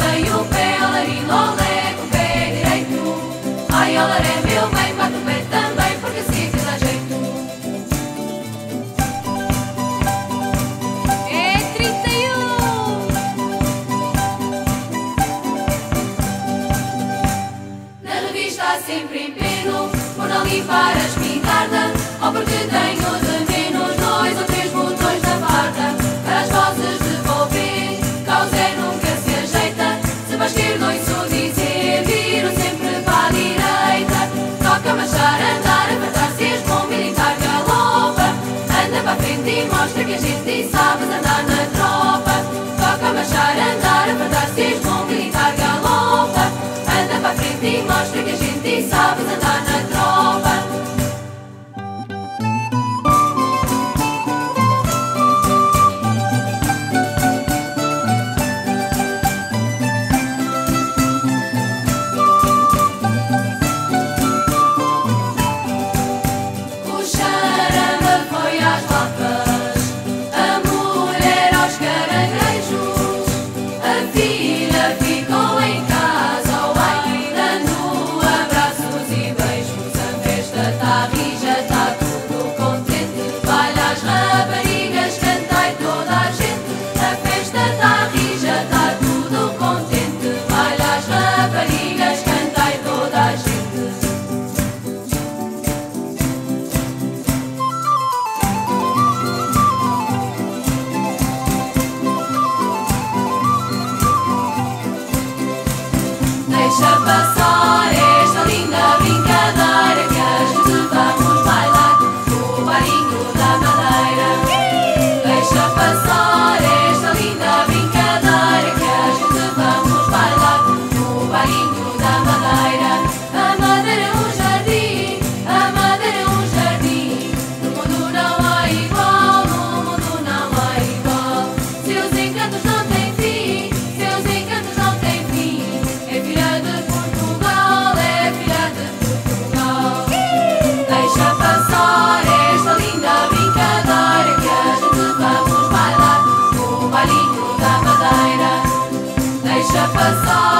bem o pé, olarinho, olé, com o pé direito. Ai, olaré, é meu bem, bate o pé também, porque assim se dá jeito. É 31. Na revista há sempre empino, por não limpar a espingarda, ou porque tenho Наш прибежит ты сам за deixa passar.